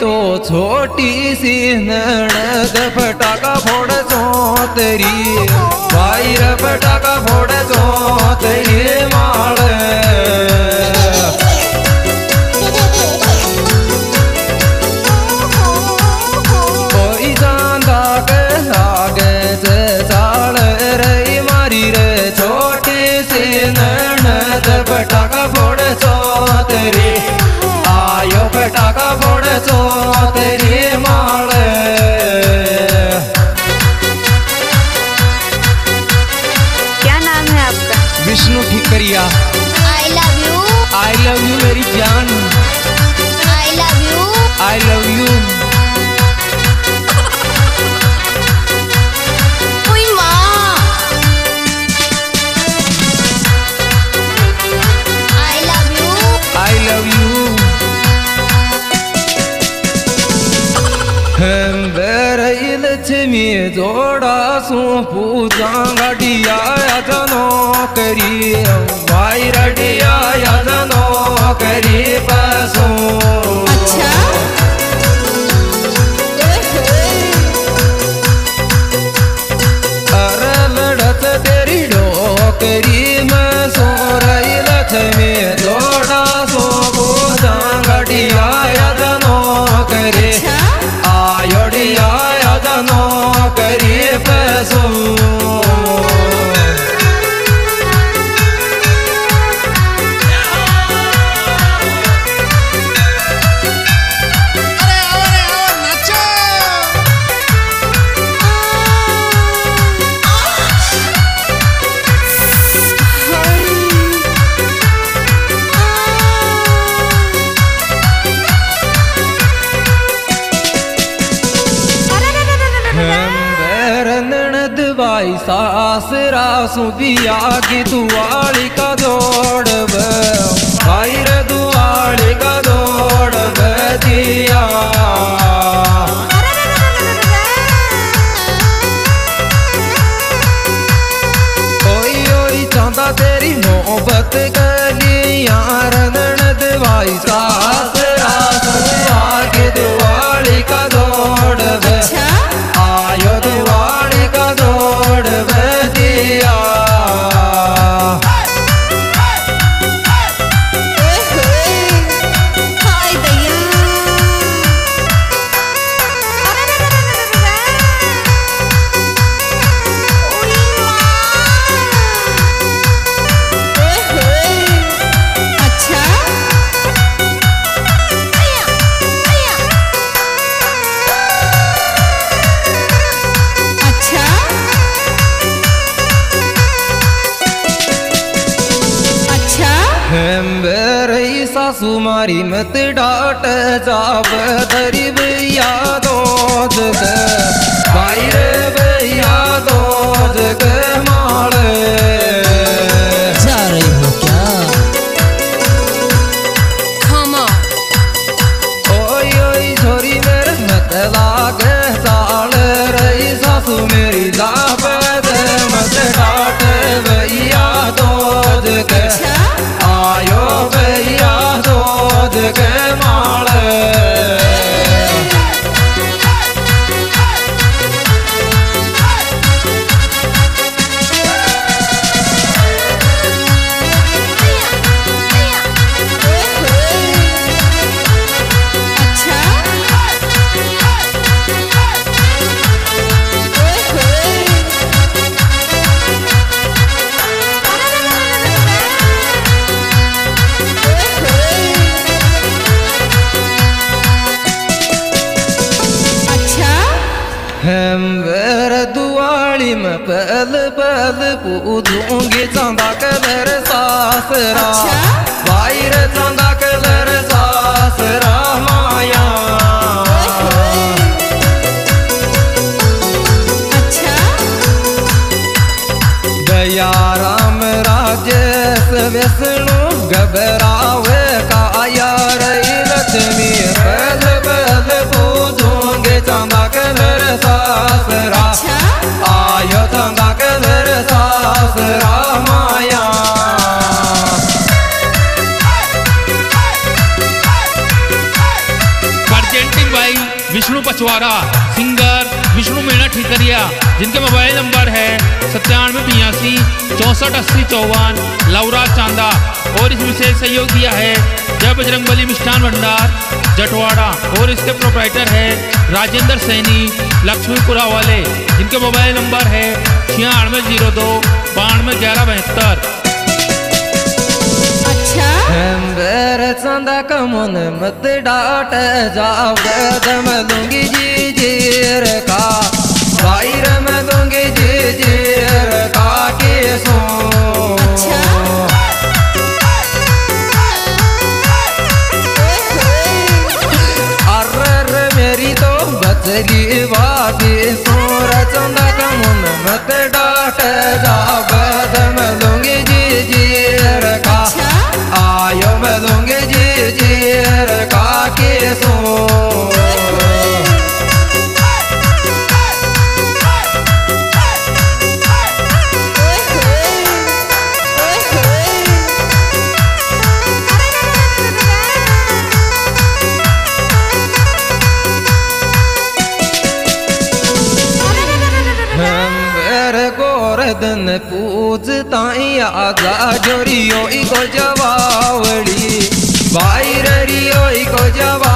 तो छोटी सी नणद फटाका फोड़ सो तेरी। भाई फटाका फोड़ सो Vishnu Thikariya I love you I love you मेरी जान। I love you I love you कोई माँ। I love you I love you हम दवाई सासरा सुबिया की दुआली का दौड़ भाई रे दुआली का दौड़ दिया ओई ओई तेरी मोहब्बत यार ननद भाई सासू मारी मत डाट जाब धरी भैया හැම්වර දුවාලිම පැල පැල පුදුන්ගේ සඳක බැර සාසරා වෛර සඳක बछवाड़ा सिंगर विष्णु मीणा ठीकरिया, जिनके मोबाइल नंबर है सत्तानवे बयासी, चौंसठ अस्सी चौवन लवराज चांदा, और इस विशेष सहयोग दिया है जय बजरंग बली मिष्ठान भंडार, जटवाड़ा, और इसके प्रोपराइटर है राजेंद्र सैनी, लक्ष्मीपुरा वाले, जिनके मोबाइल नंबर है छियानवे ज़ीरो दो, बानवे ग्यारह बहत्तर। अच्छा? मेरे चंदा कमन मत डाट जाओ दम दूँगी जी जीर का। वायर में दूँगी जी जीर का के सो अच्छा। ओए मेरी तो बचली सदन पूजताई आगा जोरियो इको जवावड़ी बाई रियो इको जवा